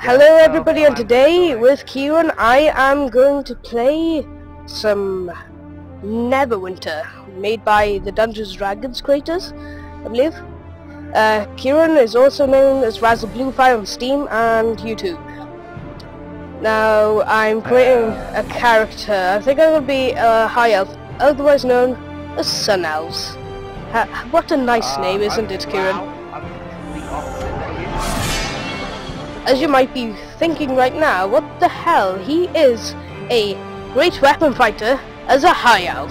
Hello everybody and today with Kieran I am going to play some Neverwinter made by the Dungeons Dragons creators I believe. Uh, Kieran is also known as Razzle Bluefire on Steam and YouTube. Now I'm creating a character, I think I will be a High Elf, otherwise known as Sun Elves. Ha what a nice Uh, name isn't it Kieran? As you might be thinking right now, what the hell? He is a great weapon fighter as a high elf.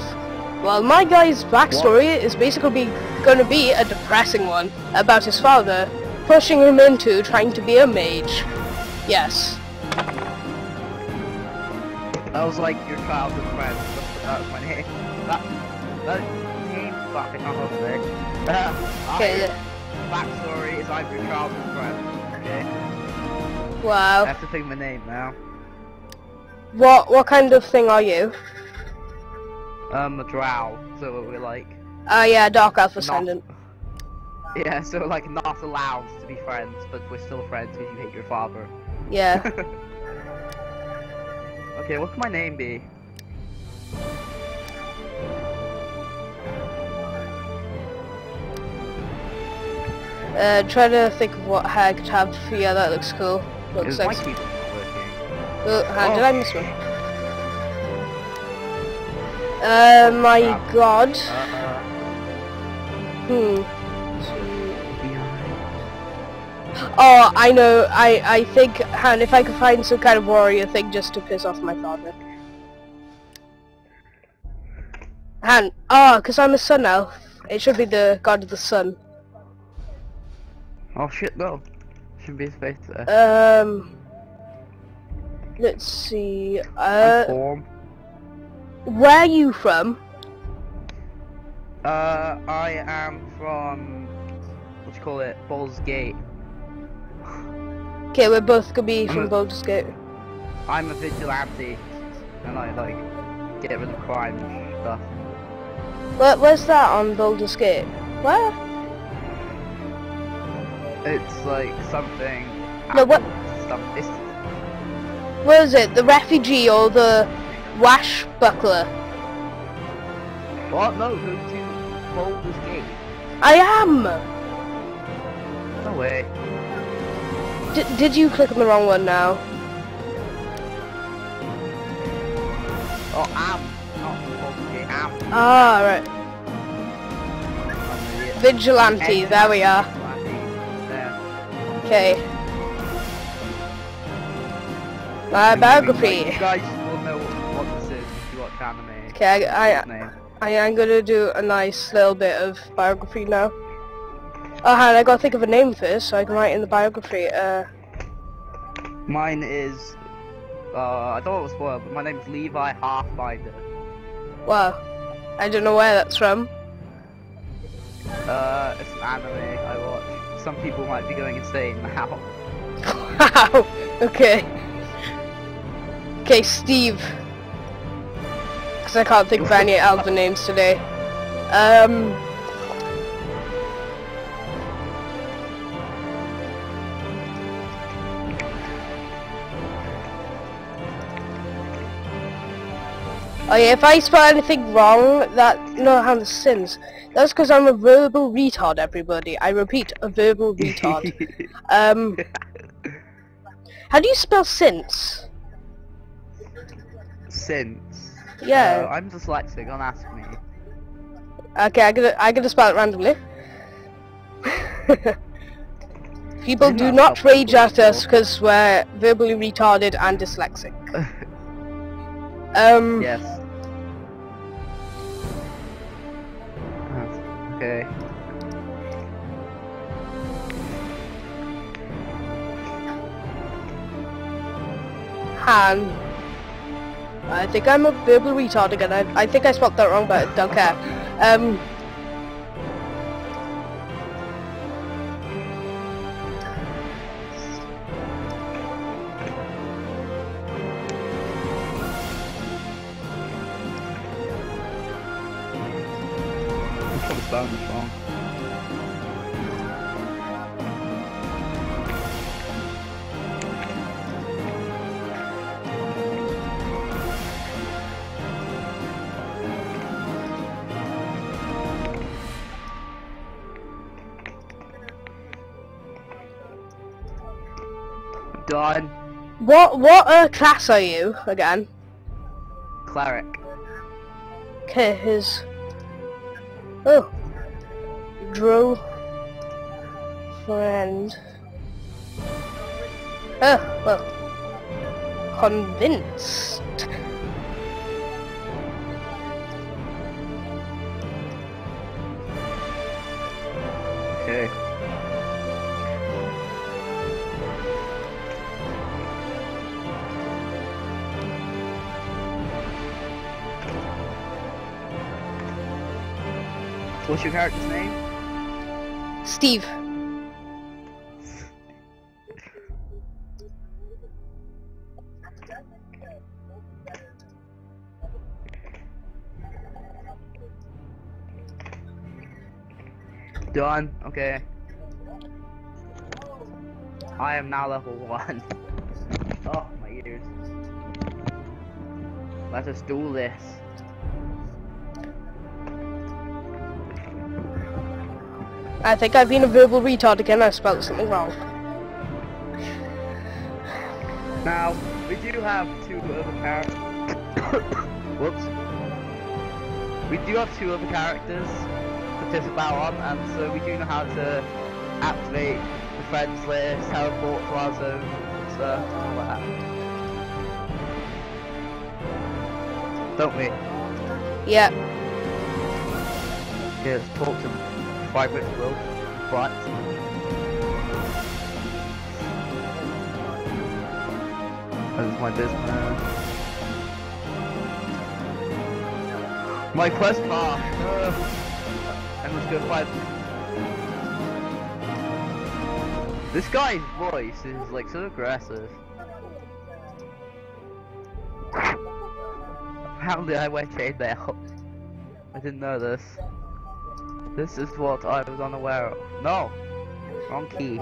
Well, my guy's backstory is basically going to be a depressing one about his father pushing him into trying to be a mage. Yes. That was like your childhood friend. That's, that was my name. That, that name, fuck, I can't remember. Uh, Okay. Backstory is I'm your childhood friend. Okay. I have to think of my name now. What what kind of thing are you? Um, a drow. So we're like, Ah, yeah, dark elf not, ascendant. yeah, so like not allowed to be friends, but we're still friends because you hate your father. Yeah. Okay, what could my name be? Uh, try to think of what hair I could have. Yeah, that looks cool. Looks Is my like. keyboard? Oh, did I miss one? Uh, my god. Uh, Hmm. Oh, I know. I I think, Han, if I could find some kind of warrior thing just to piss off my father. Han, oh, because I'm a sun elf. It should be the god of the sun. Oh shit, no. Should be a space there. Um, let's see. Uh, where are you from? Uh, I am from what do you call it? Baldur's Gate. Okay, we're both gonna be from I'm a- Baldur's Gate. I'm a vigilante, and I like get rid of crime and stuff. Where, where's that on Baldur's Gate? Where? It's like something. No, what-. It's Where is it? The refugee or the swashbuckler? what? No, go to Baldur's Gate. I am. No way. D did you click on the wrong one now? Oh, am not Baldur's Gate. Amn. Ah, right. I'm an idiot. Vigilante. There we are. Okay. My biography. You guys will know what this is if you watch anime. Okay, I, I, I am gonna do a nice little bit of biography now. Oh, hang I gotta think of a name first so I can write in the biography. Uh, Mine is. Uh, I don't want to spoil, but my name's Levi Halfbinder. wow. I don't know where that's from. Uh, it's an anime I watch. Some people might be going insane now. Wow. okay. Okay, Steve. Because I can't think of any other names today. Um. Oh yeah, if I spell anything wrong, that no harm sins. That's because I'm a verbal retard, everybody. I repeat, a verbal retard. um, how do you spell since? Since. Yeah. Uh, I'm dyslexic, don't ask me. Okay, I gotta I gotta spell it randomly. People do not rage at us because we're verbally retarded and dyslexic. Um. yes. Han. I think I'm a verbal retard again. I, I think I spelled that wrong, but don't care. Um. Done. What what uh, class are you again? Cleric. Okay, his. Oh. Drew. Friend. Oh, well. Convinced. What's your character's name? Steve. Done. Okay. I am now level one. oh, my ears. Let us do this. I think I've been a verbal retard again. I spelled something wrong. Now, we do have two other characters. Whoops. We do have two other characters to piss about on, and so we do know how to activate the friends list, teleport to our zone, stuff, all that. Don't we? Yeah. Yeah, let's talk to Vibrant Will. But is my business. My quest bar! Uh, and let's go fight. This guy's voice is like so aggressive. Apparently I wear chainmail. I didn't know this. This is what I was unaware of. No! Wrong key.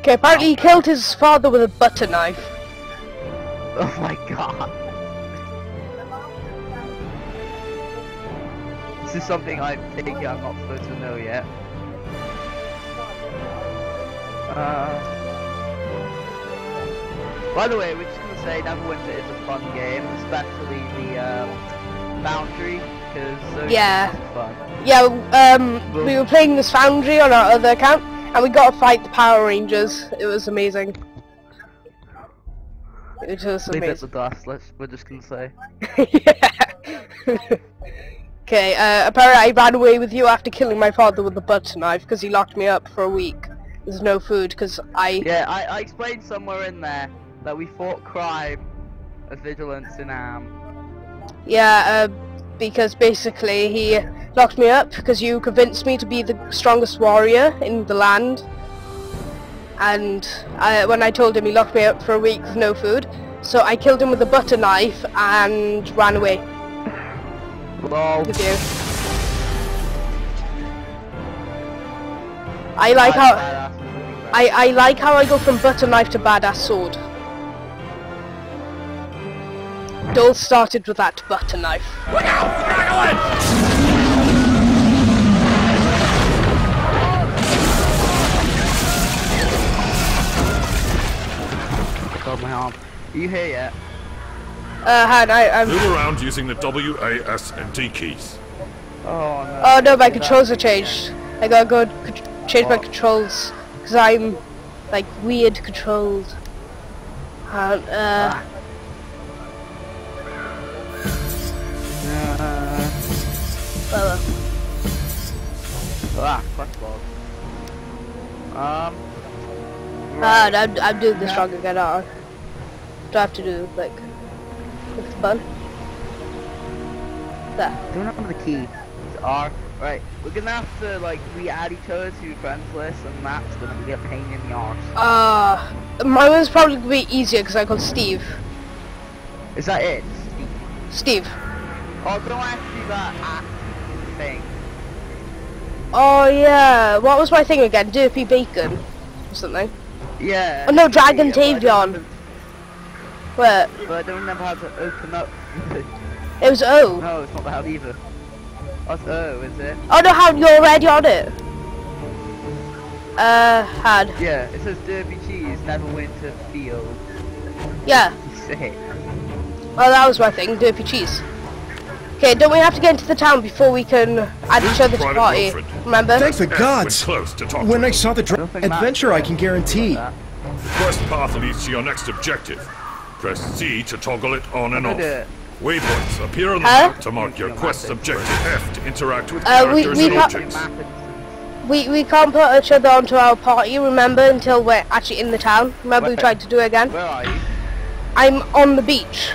Okay, apparently he killed his father with a butter knife. Oh my god. This is something I take it I'm not supposed to know yet. Uh, by the way, we're just gonna say Neverwinter is a fun game, especially the um, Foundry, Yeah. Yeah, um, we were playing this Foundry on our other account, and we got to fight the Power Rangers. It was amazing. It was just Leave it amazing. dust. Let's. We're just gonna say. yeah. okay, uh, apparently I ran away with you after killing my father with a butter knife because he locked me up for a week. There's no food because I... Yeah, I, I explained somewhere in there that we fought crime as vigilance in Amn. Yeah, uh, because basically he locked me up because you convinced me to be the strongest warrior in the land. And I, when I told him he locked me up for a week with no food, so I killed him with a butter knife and ran away Lol. with you. I like how I, I like how I go from butter knife to badass sword. It all started with that butter knife. Look out! God, my arm. Are you here yet? Uh, Han, I, I'm... Move around using the W, A, S, and T keys. Oh no. Oh no, my controls are changed. I gotta go c- change my controls because I'm like weird controlled. Uh, uh, Uh, ah, quest log. Um. uh, I'm, I'm doing the wrong again. Uh, do I have to do like with the button? There. Don't remember the key. It's R. Right, we're gonna have to like re-add each other to friends list, and that's gonna be a pain in the arse. Uh, my one's probably gonna be easier because I called Steve. Is that it? Steve. Steve. Oh, don't to do that at thing? Oh yeah, what was my thing again? Derpy Bacon or something. Yeah. Oh, no, Dragon yeah, Tavion. Where But I don't remember how to open up. it was O. no, it's not that either. Oh, O, is it? Oh no, how you're already on it. uh, had. Yeah, it says Derby Cheese, Neverwinter Field. Yeah, Sick. well that was my thing, Derpy Cheese. Okay, don't we have to get into the town before we can add each other to Private party? Wilfred. Remember? Thank the gods! when close to talk When to I saw the dra- Don't think Matt adventure, I can guarantee. that. Quest path leads to your next objective. Press C to toggle it on and off. Waypoints appear on the Huh? map to mark your quest objective. F to interact with Uh, we- characters we and can't- objects. We we can't put each other onto our party, remember, until we're actually in the town. Remember we tried to do it again? Where are you? I'm on the beach.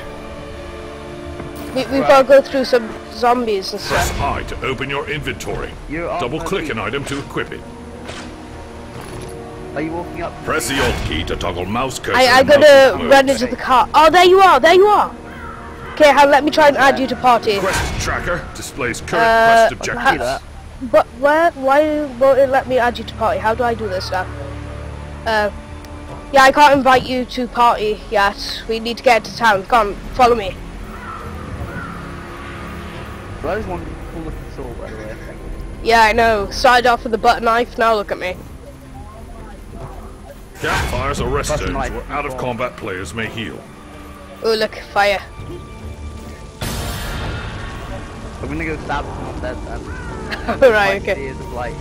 We, we've Right. got to go through some zombies and Press stuff. I to open your inventory. You're Double click an item to equip it. Are you walking up? Press the Alt key to toggle mouse cursor. I, I and gotta mouse mode. run into the car. Oh, there you are, there you are. Okay, Han, let me try and add you to party. Quest tracker displays current Uh, quest objectives. ha- See that? But where, why won't it let me add you to party? How do I do this now? Uh, yeah, I can't invite you to party yet. We need to get to town. Come on, follow me. Well, that is one cool looking sword, by the way. Yeah, I know. Started off with a butter knife, now look at me. Campfires are rest zones nice. where out of combat players may heal. Oh, look, fire. I'm gonna go stab someone dead then. Um, Alright, okay. of light.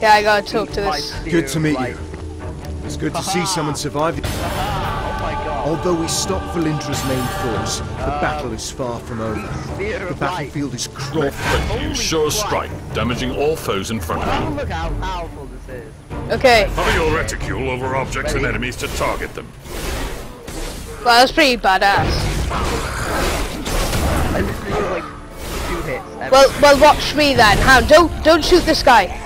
Yeah, I gotta talk to this. Good to meet light. you. It's good to see someone survived. My god. Although we stop Valindra's main force, the battle is far from over. The of light. battlefield is crawling. But use sure strike, damaging all foes in front of Oh, you. look how powerful this is. Okay, Hover your reticule over objects and enemies to target them. well, that's pretty badass. I literally got like two hits. every- Well, well, watch me then. Hound, don't, don't shoot this guy.